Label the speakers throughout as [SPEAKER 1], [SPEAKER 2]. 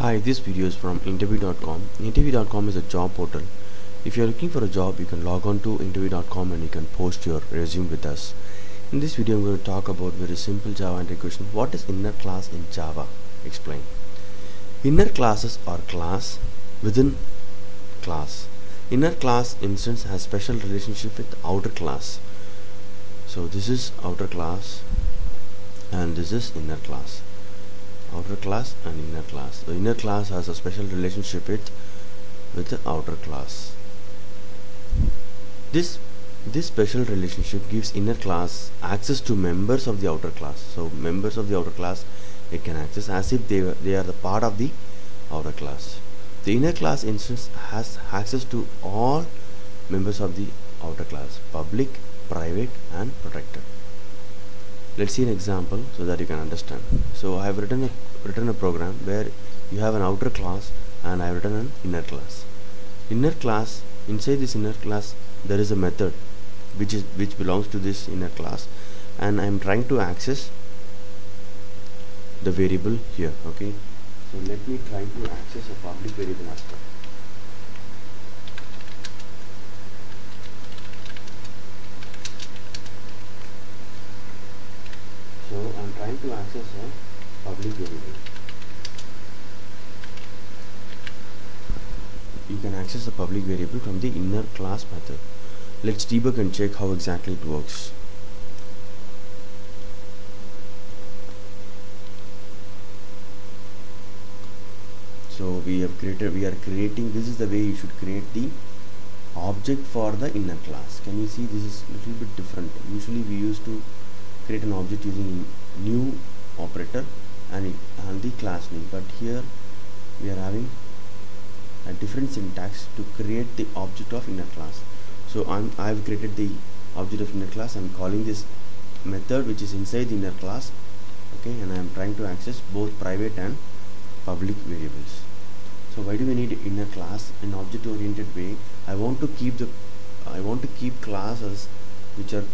[SPEAKER 1] Hi, this video is from interview.com. Interview.com is a job portal. If you're looking for a job, you can log on to interview.com and you can post your resume with us. In this video, I'm going to talk about very simple Java question. What is inner class in Java? Explain. Inner classes are class within class. Inner class instance has special relationship with outer class. So this is outer class and this is inner class outer class and inner class. The inner class has a special relationship with with the outer class. This this special relationship gives inner class access to members of the outer class. So members of the outer class it can access as if they, they are the part of the outer class. The inner class instance has access to all members of the outer class public private and protected let's see an example so that you can understand. So I have written a written a program where you have an outer class and I have written an inner class. Inner class inside this inner class there is a method which is which belongs to this inner class. And I am trying to access the variable here okay? So let me try to access a public variable so I'm trying to access a public variable you can access a public variable from the inner class method. Let's debug and check how exactly it works. So we have created we are creating this is the way you should create the object for the inner class. Can you see this is a little bit different? Usually we used to create an object using new operator and, and the class name. But here we are having a different syntax to create the object of inner class. So I'm I've created the object of inner class. I'm calling this method which is inside the inner class okay? And I'm trying to access both private and public variables. So why do we need inner class? In object oriented way. I want to keep the I want to keep classes which are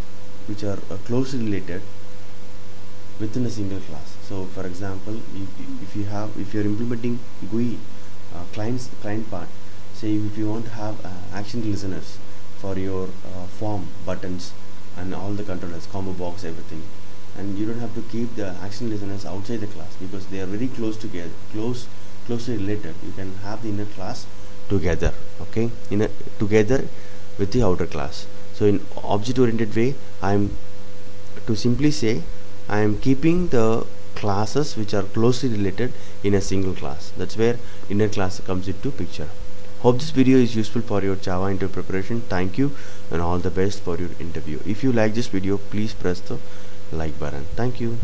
[SPEAKER 1] which are uh, closely related within a single class. So for example if, if you have if you're implementing GUI uh, clients client part say if you want to have uh, action listeners for your uh, form buttons and all the controllers combo box everything and you don't have to keep the action listeners outside the class because they are very close together close closely related. You can have the inner class together okay? In a together with the outer class. So in object oriented way I'm to simply say I am keeping the classes which are closely related in a single class. That's where inner class comes into picture. Hope this video is useful for your java interview preparation. Thank you and all the best for your interview. If you like this video please press the like button. Thank you